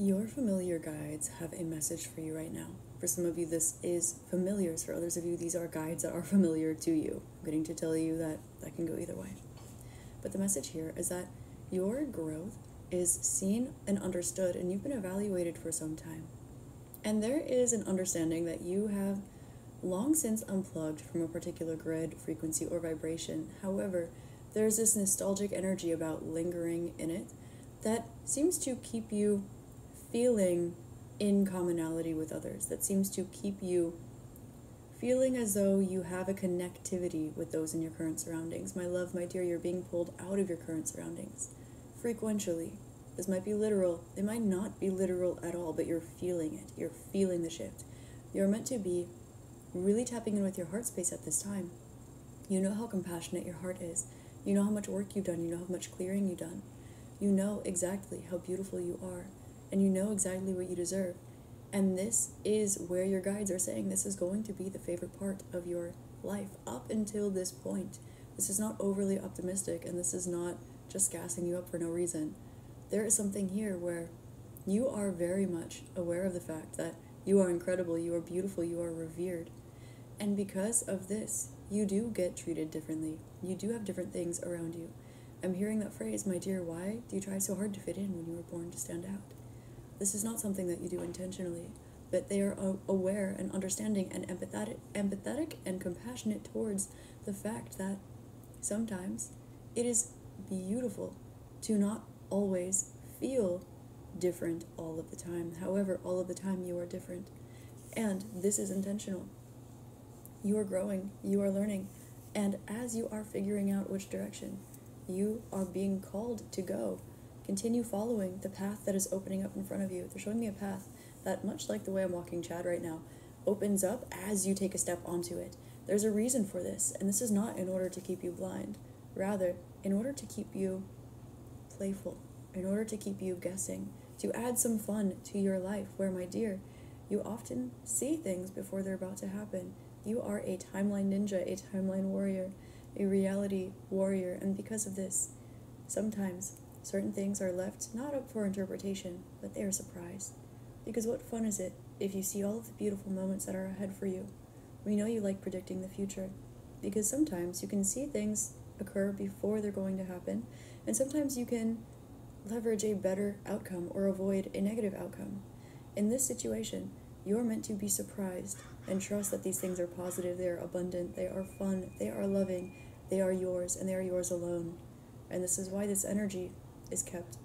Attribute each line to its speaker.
Speaker 1: Your familiar guides have a message for you right now. For some of you, this is familiars. For others of you, these are guides that are familiar to you. I'm getting to tell you that that can go either way. But the message here is that your growth is seen and understood, and you've been evaluated for some time. And there is an understanding that you have long since unplugged from a particular grid, frequency, or vibration. However, there's this nostalgic energy about lingering in it that seems to keep you feeling in commonality with others, that seems to keep you feeling as though you have a connectivity with those in your current surroundings. My love, my dear, you're being pulled out of your current surroundings frequentially. This might be literal, it might not be literal at all, but you're feeling it. You're feeling the shift. You're meant to be really tapping in with your heart space at this time. You know how compassionate your heart is. You know how much work you've done. You know how much clearing you've done. You know exactly how beautiful you are. And you know exactly what you deserve. And this is where your guides are saying this is going to be the favorite part of your life up until this point. This is not overly optimistic and this is not just gassing you up for no reason. There is something here where you are very much aware of the fact that you are incredible, you are beautiful, you are revered. And because of this, you do get treated differently. You do have different things around you. I'm hearing that phrase, my dear, why do you try so hard to fit in when you were born to stand out? This is not something that you do intentionally, but they are uh, aware and understanding and empathetic, empathetic and compassionate towards the fact that sometimes it is beautiful to not always feel different all of the time. However, all of the time you are different. And this is intentional. You are growing, you are learning, and as you are figuring out which direction you are being called to go, continue following the path that is opening up in front of you. They're showing me a path that, much like the way I'm walking Chad right now, opens up as you take a step onto it. There's a reason for this, and this is not in order to keep you blind. Rather, in order to keep you playful, in order to keep you guessing, to add some fun to your life, where, my dear, you often see things before they're about to happen. You are a timeline ninja, a timeline warrior, a reality warrior, and because of this, sometimes certain things are left not up for interpretation, but they are surprised. Because what fun is it if you see all of the beautiful moments that are ahead for you? We know you like predicting the future, because sometimes you can see things occur before they're going to happen, and sometimes you can leverage a better outcome or avoid a negative outcome. In this situation, you're meant to be surprised and trust that these things are positive, they are abundant, they are fun, they are loving, they are yours, and they are yours alone. And this is why this energy is kept